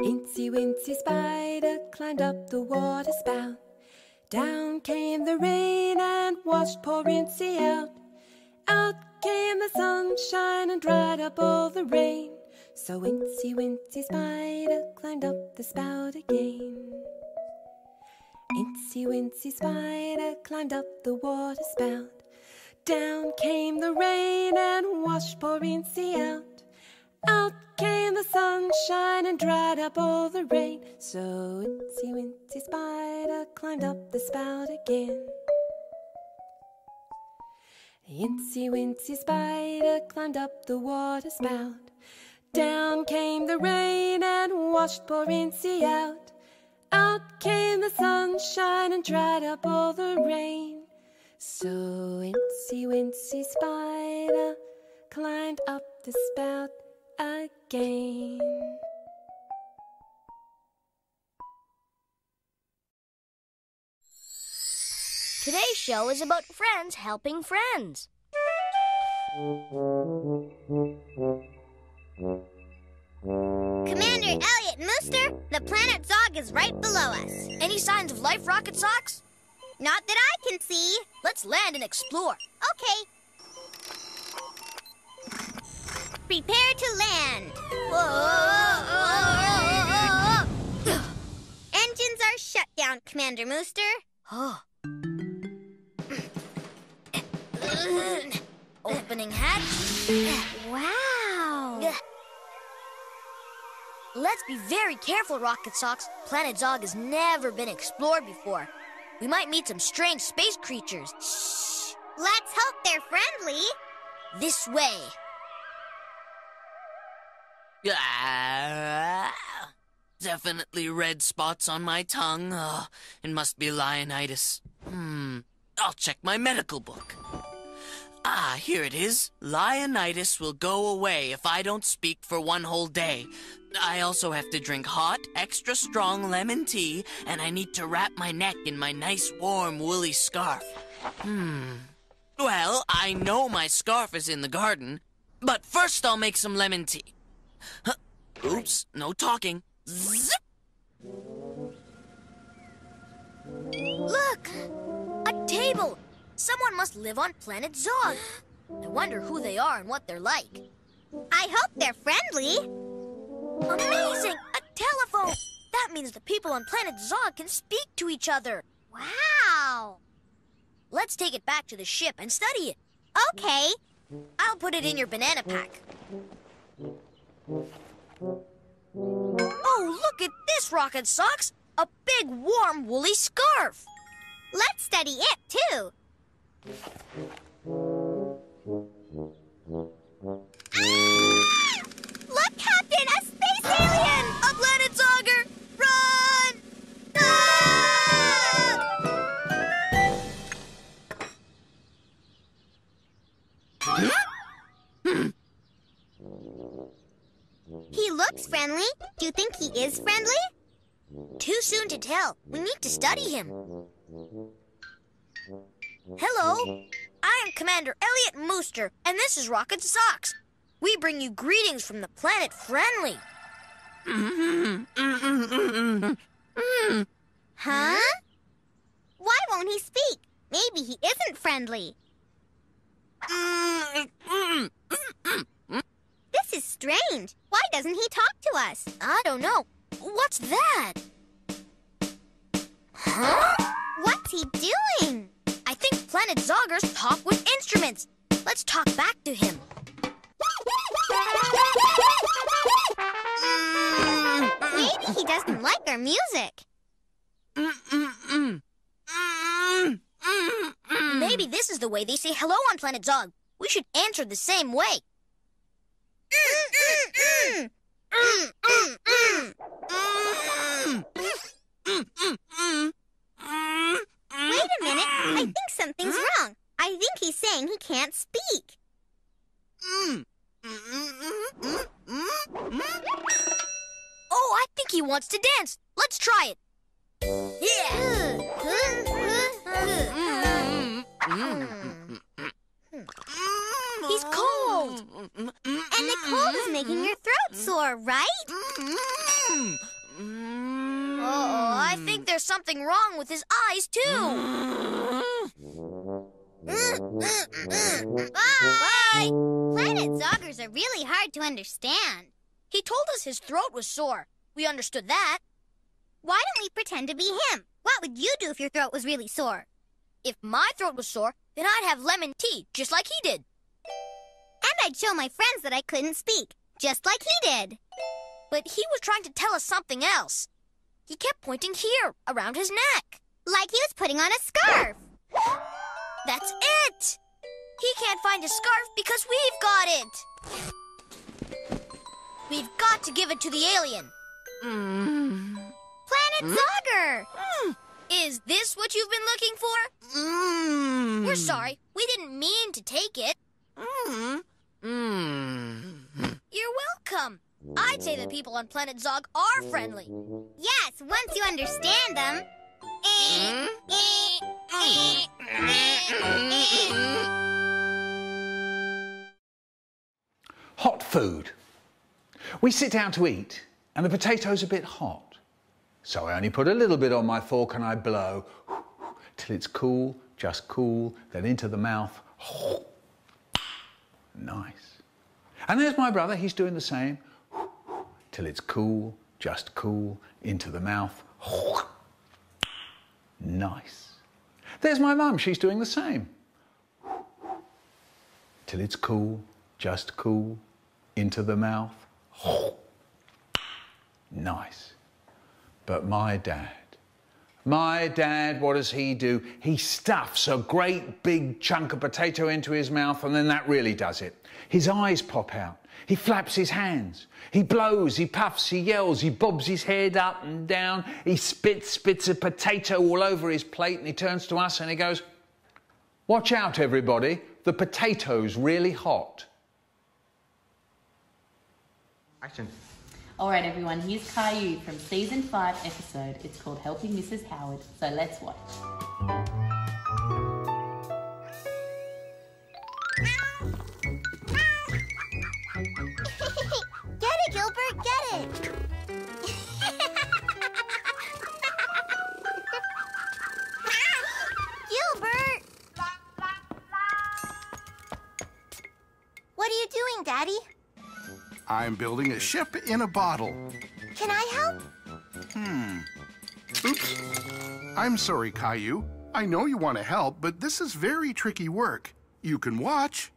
Incy Wincy Spider climbed up the water spout. Down came the rain and washed poor Incy out. Out came the sunshine and dried up all the rain. So Incy Wincy Spider climbed up the spout again. Incy Wincy Spider climbed up the water spout. Down came the rain and washed poor Incy out. Out came the sunshine and dried up all the rain. So Incy Wincy Spider climbed up the spout again. Incy Wincy Spider climbed up the water spout. Down came the rain and washed poor Incy out. Out came the sunshine and dried up all the rain. So Incy Wincy Spider climbed up the spout again. Today's show is about friends helping friends. Commander Elliot Mooster, the planet Zog is right below us. Any signs of life, Rocket Socks? Not that I can see. Let's land and explore. Okay. Prepare to land. Engines are shut down, Commander Mooster. Oh. Opening hatch. Wow. Let's be very careful, Rocket Socks. Planet Zog has never been explored before. We might meet some strange space creatures. Shh. Let's hope they're friendly. This way. Ah, definitely red spots on my tongue. Oh, it must be Lionitis. Hmm. I'll check my medical book. Ah, here it is. Lionitis will go away if I don't speak for one whole day. I also have to drink hot, extra strong lemon tea, and I need to wrap my neck in my nice warm woolly scarf. Hmm. Well, I know my scarf is in the garden, but first I'll make some lemon tea. Huh. Oops, no talking. Zip. Look! A table! Someone must live on planet Zog. I wonder who they are and what they're like. I hope they're friendly. Amazing! A telephone! That means the people on planet Zog can speak to each other. Wow. Let's take it back to the ship and study it. Okay. I'll put it in your banana pack. Oh, look at this, Rocket Socks! A big, warm, woolly scarf! Let's study it, too. Friendly? Too soon to tell. We need to study him. Hello, I am Commander Elliot Mooster, and this is Rocket Socks. We bring you greetings from the planet Friendly. Huh? Why won't he speak? Maybe he isn't friendly. This is strange. Why doesn't he talk to us? I don't know. What's that? Huh? What's he doing? I think Planet Zoggers talk with instruments. Let's talk back to him. Maybe he doesn't like our music. Maybe this is the way they say hello on Planet Zog. We should answer the same way. Wait a minute. I think something's wrong. I think he's saying he can't speak. Oh, I think he wants to dance. Let's try it. He's cold. And the cold is making your throat sore, right? Uh-oh, I think there's something wrong with his eyes, too. Bye! Planet Zoggers are really hard to understand. He told us his throat was sore. We understood that. Why don't we pretend to be him? What would you do if your throat was really sore? If my throat was sore, then I'd have lemon tea, just like he did. And I'd show my friends that I couldn't speak, just like he did. But he was trying to tell us something else. He kept pointing here, around his neck. Like he was putting on a scarf. That's it! He can't find his scarf because we've got it. We've got to give it to the alien. Mm. Planet Zogger! Is this what you've been looking for? Mm. We're sorry. We didn't mean to take it. Mm. Mm. You're welcome. I'd say the people on Planet Zog are friendly. Yes, once you understand them. Hot food. We sit down to eat, and the potato's a bit hot. So I only put a little bit on my fork and I blow till it's cool, just cool, then into the mouth. Nice. And there's my brother, he's doing the same. Till it's cool, just cool, into the mouth. Nice. There's my mum, she's doing the same. Till it's cool, just cool, into the mouth. Nice. But my dad, my dad, what does he do? He stuffs a great big chunk of potato into his mouth, and then that really does it. His eyes pop out. He flaps his hands. He blows, he puffs, he yells, he bobs his head up and down. He spits, spits a potato all over his plate, and he turns to us and he goes, Watch out, everybody. The potato's really hot. Action. All right, everyone, here's Caillou from season five episode. It's called Helping Mrs. Howard. So let's watch. I'm building a ship in a bottle. Can I help? Hmm. Oops. I'm sorry, Caillou. I know you want to help, but this is very tricky work. You can watch.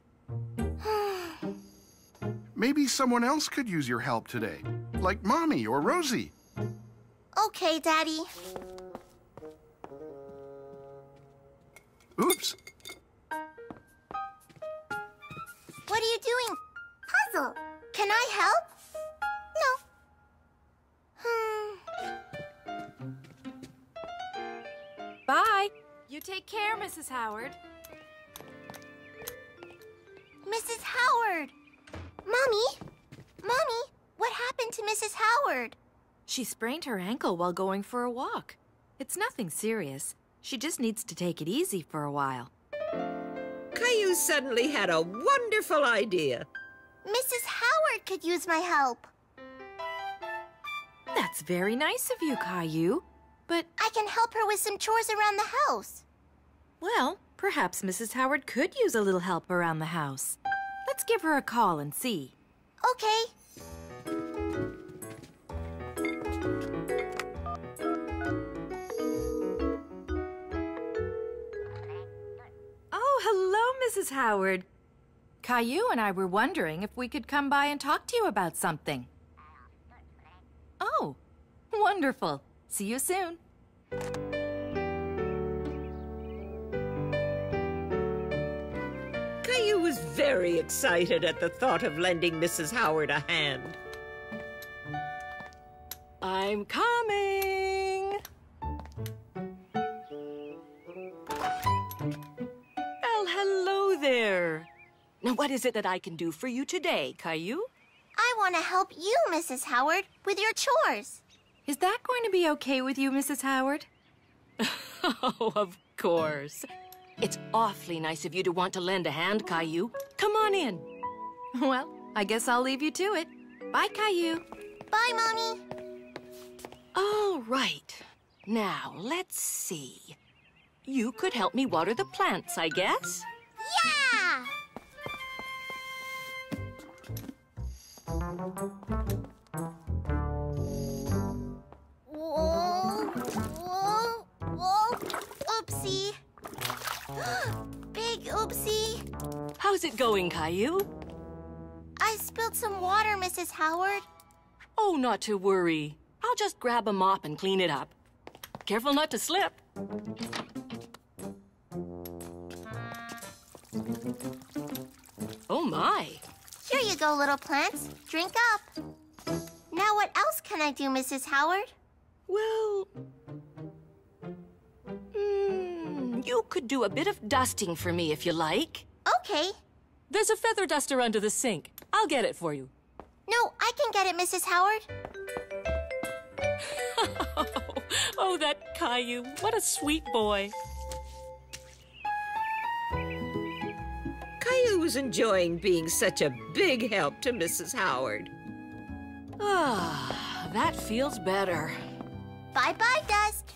Maybe someone else could use your help today, like Mommy or Rosie. Okay, Daddy. Oops. What are you doing? Puzzle. Can I help? No. Hmm. Bye. You take care, Mrs. Howard. Mrs. Howard! Mommy? Mommy, what happened to Mrs. Howard? She sprained her ankle while going for a walk. It's nothing serious. She just needs to take it easy for a while. Caillou suddenly had a wonderful idea. Mrs. Howard could use my help. That's very nice of you, Caillou. But, I can help her with some chores around the house. well, perhaps Mrs. Howard could use a little help around the house. Let's give her a call and see. Okay. Oh, hello, Mrs. Howard. Caillou and I were wondering if we could come by and talk to you about something. Oh, wonderful. See you soon. Caillou was very excited at the thought of lending Mrs. Howard a hand. I'm coming. Well, hello there. Now, what is it that I can do for you today, Caillou? I want to help you, Mrs. Howard, with your chores. Is that going to be okay with you, Mrs. Howard? Oh, of course. It's awfully nice of you to want to lend a hand, Caillou. Come on in. Well, I guess I'll leave you to it. Bye, Caillou. Bye, Mommy. All right. Now, let's see. You could help me water the plants, I guess? Yeah! Whoa, whoa, whoa. Oopsie. Big oopsie. How's it going, Caillou? I spilled some water, Mrs. Howard. Oh, not to worry. I'll just grab a mop and clean it up. Careful not to slip. Oh, my. Here you go, little plants. Drink up. Now what else can I do, Mrs. Howard? Well, mm, you could do a bit of dusting for me if you like. Okay. There's a feather duster under the sink. I'll get it for you. No, I can get it, Mrs. Howard. oh, that Caillou. What a sweet boy. Was enjoying being such a big help to Mrs. Howard. Ah, that feels better. Bye-bye, Dust.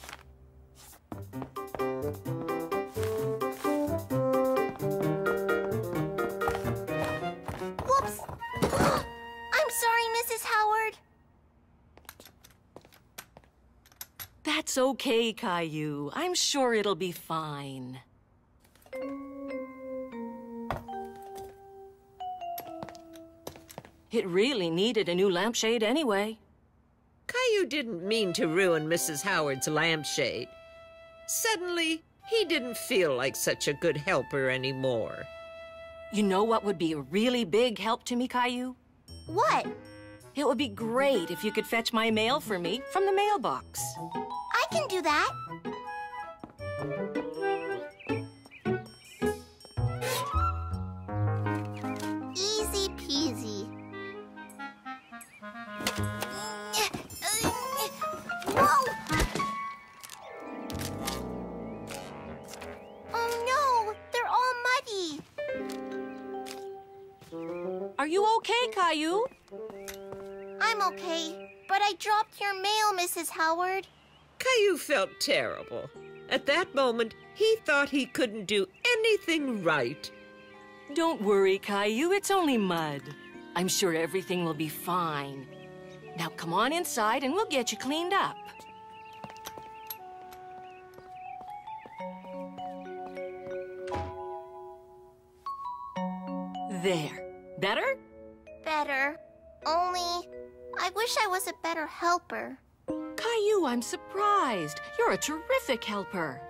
Whoops. I'm sorry, Mrs. Howard. That's okay, Caillou. I'm sure it'll be fine. It really needed a new lampshade anyway. Caillou didn't mean to ruin Mrs. Howard's lampshade. Suddenly, he didn't feel like such a good helper anymore. You know what would be a really big help to me, Caillou? What? It would be great if you could fetch my mail for me from the mailbox. I can do that. Okay, Caillou? I'm okay, but I dropped your mail, Mrs. Howard. Caillou felt terrible. At that moment, he thought he couldn't do anything right. Don't worry, Caillou. It's only mud. I'm sure everything will be fine. Now come on inside and we'll get you cleaned up. There. Better? Better. Only, I wish I was a better helper. Caillou, I'm surprised. You're a terrific helper.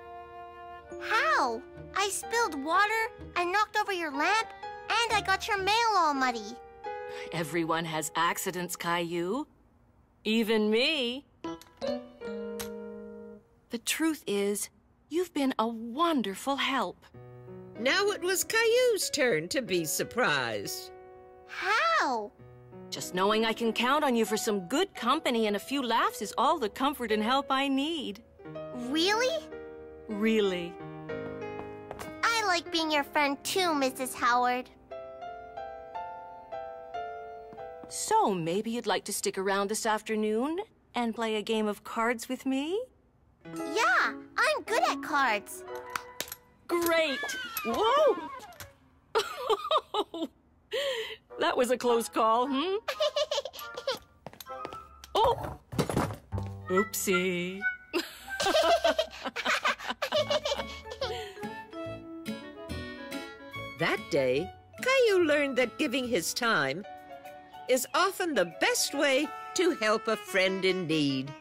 How? I spilled water, I knocked over your lamp, and I got your mail all muddy. Everyone has accidents, Caillou. Even me. The truth is, you've been a wonderful help. Now it was Caillou's turn to be surprised. How? Just knowing I can count on you for some good company and a few laughs is all the comfort and help I need. Really? Really. I like being your friend too, Mrs. Howard. So maybe you'd like to stick around this afternoon and play a game of cards with me? Yeah, I'm good at cards. Great! Whoa! That was a close call, hmm? oh! Oopsie. That day, Caillou learned that giving his time is often the best way to help a friend in need.